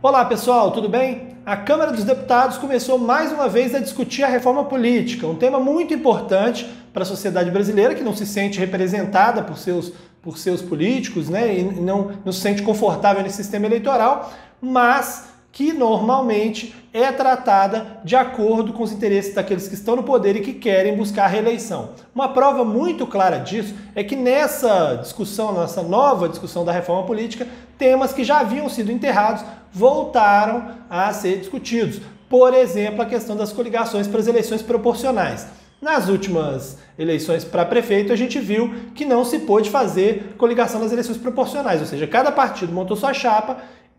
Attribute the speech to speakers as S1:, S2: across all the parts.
S1: Olá pessoal, tudo bem? A Câmara dos Deputados começou mais uma vez a discutir a reforma política, um tema muito importante para a sociedade brasileira que não se sente representada por seus, por seus políticos né, e não, não se sente confortável nesse sistema eleitoral, mas que normalmente é tratada de acordo com os interesses daqueles que estão no poder e que querem buscar a reeleição. Uma prova muito clara disso é que nessa discussão, nessa nova discussão da reforma política, temas que já haviam sido enterrados voltaram a ser discutidos. Por exemplo, a questão das coligações para as eleições proporcionais. Nas últimas eleições para prefeito, a gente viu que não se pôde fazer coligação nas eleições proporcionais, ou seja, cada partido montou sua chapa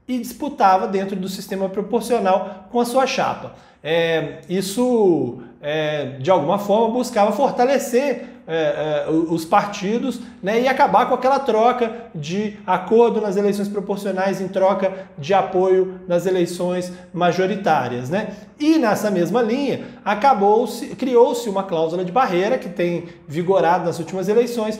S1: e disputava dentro do sistema proporcional com a sua chapa. É, isso, é, de alguma forma, buscava fortalecer é, é os partidos né, e acabar com aquela troca de acordo nas eleições proporcionais em troca de apoio nas eleições majoritárias. Né? E nessa mesma linha, acabou-se, criou-se uma cláusula de barreira que tem vigorado nas últimas eleições,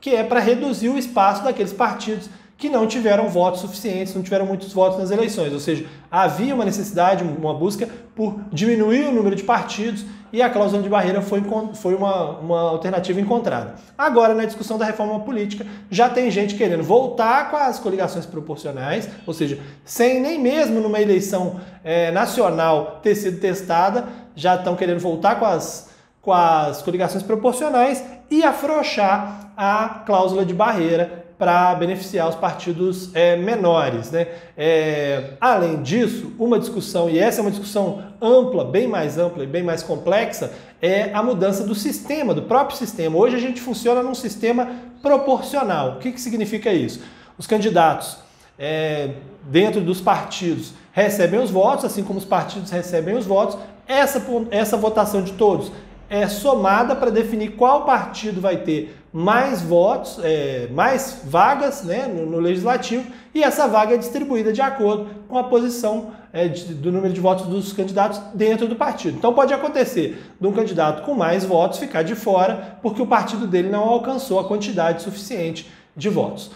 S1: que é para reduzir o espaço daqueles partidos que não tiveram votos suficientes, não tiveram muitos votos nas eleições. Ou seja, havia uma necessidade, uma busca por diminuir o número de partidos e a cláusula de barreira foi, foi uma, uma alternativa encontrada. Agora, na discussão da reforma política, já tem gente querendo voltar com as coligações proporcionais, ou seja, sem nem mesmo numa eleição é, nacional ter sido testada, já estão querendo voltar com as, com as coligações proporcionais e afrouxar a cláusula de barreira para beneficiar os partidos é, menores. Né? É, além disso, uma discussão, e essa é uma discussão ampla, bem mais ampla e bem mais complexa, é a mudança do sistema, do próprio sistema. Hoje a gente funciona num sistema proporcional. O que, que significa isso? Os candidatos é, dentro dos partidos recebem os votos, assim como os partidos recebem os votos. Essa, essa votação de todos é somada para definir qual partido vai ter mais votos, é, mais vagas né, no, no, legislativo, e essa vaga é distribuída de acordo com a posição é, de, do número de votos dos candidatos dentro do partido. Então pode acontecer de um candidato com mais votos ficar de fora porque o partido dele não alcançou a quantidade suficiente de votos.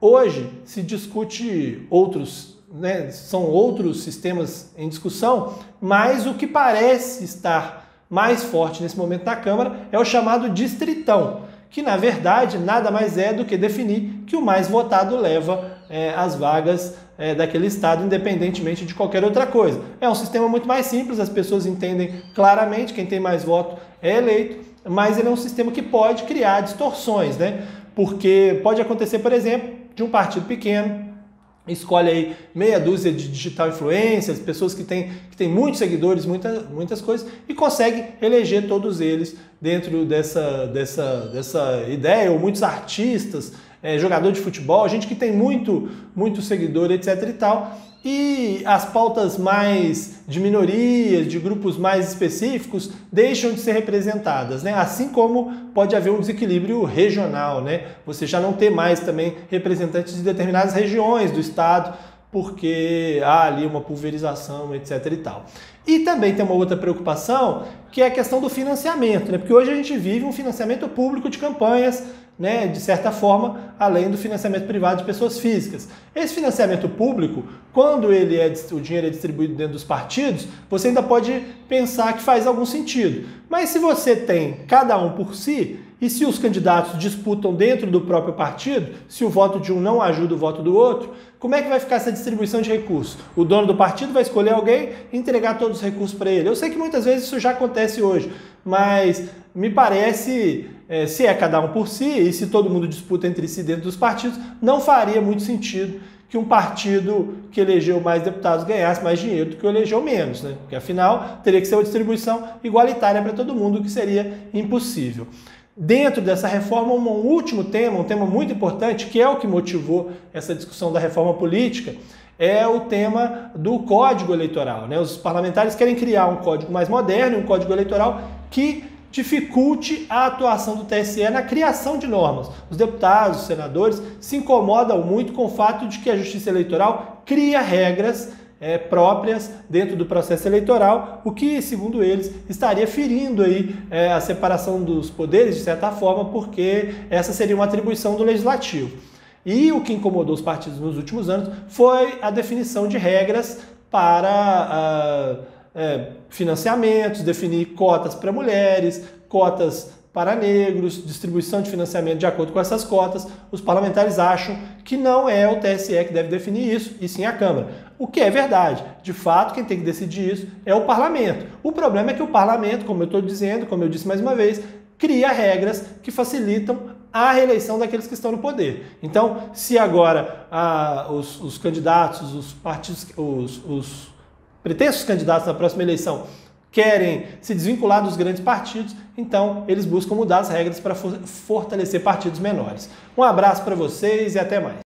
S1: Hoje se discute outros, né, são outros sistemas em discussão, mas o que parece estar mais forte nesse momento na Câmara é o chamado distritão que na verdade nada mais é do que definir que o mais votado leva é, as vagas é, daquele estado, independentemente de qualquer outra coisa. É um sistema muito mais simples, as pessoas entendem claramente, quem tem mais voto é eleito, mas ele é um sistema que pode criar distorções, né? Porque pode acontecer, por exemplo, de um partido pequeno escolhe aí meia dúzia de digital influencers, pessoas que têm, que têm muitos seguidores, muita, muitas coisas, e consegue eleger todos eles dentro dessa, dessa, dessa ideia, ou muitos artistas, é, jogador de futebol, gente que tem muito, muito seguidor, etc e tal, e as pautas mais de minorias, de grupos mais específicos, deixam de ser representadas, né? Assim como pode haver um desequilíbrio regional, né? Você já não ter mais também representantes de determinadas regiões do estado, porque há ali uma pulverização, etc e tal. E também tem uma outra preocupação, que é a questão do financiamento, né? Porque hoje a gente vive um financiamento público de campanhas né, de certa forma, além do financiamento privado de pessoas físicas. Esse financiamento público, quando ele é, o dinheiro é distribuído dentro dos partidos, você ainda pode pensar que faz algum sentido. Mas se você tem cada um por si, e se os candidatos disputam dentro do próprio partido, se o voto de um não ajuda o voto do outro, como é que vai ficar essa distribuição de recursos? O dono do partido vai escolher alguém e entregar todos os recursos para ele. Eu sei que muitas vezes isso já acontece hoje, mas me parece, é, se é cada um por si e se todo mundo disputa entre si dentro dos partidos, não faria muito sentido que um partido que elegeu mais deputados ganhasse mais dinheiro do que o elegeu menos, né? Porque afinal teria que ser uma distribuição igualitária para todo mundo, o que seria impossível. Dentro dessa reforma, um último tema, um tema muito importante, que é o que motivou essa discussão da reforma política, é o tema do código eleitoral. Né? Os parlamentares querem criar um código mais moderno, um código eleitoral que dificulte a atuação do TSE na criação de normas. Os deputados, os senadores se incomodam muito com o fato de que a Justiça Eleitoral cria regras é, próprias dentro do processo eleitoral, o que, segundo eles, estaria ferindo aí é, a separação dos poderes, de certa forma, porque essa seria uma atribuição do legislativo. E o que incomodou os partidos nos últimos anos foi a definição de regras para uh, é, financiamentos, definir cotas para mulheres, cotas para negros, distribuição de financiamento de acordo com essas cotas. Os parlamentares acham que não é o TSE que deve definir isso, e sim a Câmara. O que é verdade. De fato, quem tem que decidir isso é o parlamento. O problema é que o parlamento, como eu estou dizendo, como eu disse mais uma vez, cria regras que facilitam a reeleição daqueles que estão no poder. Então, se agora ah, os, os, candidatos, os partidos, os, os pretensos candidatos na próxima eleição querem se desvincular dos grandes partidos, então eles buscam mudar as regras para fortalecer partidos menores. Um abraço para vocês e até mais.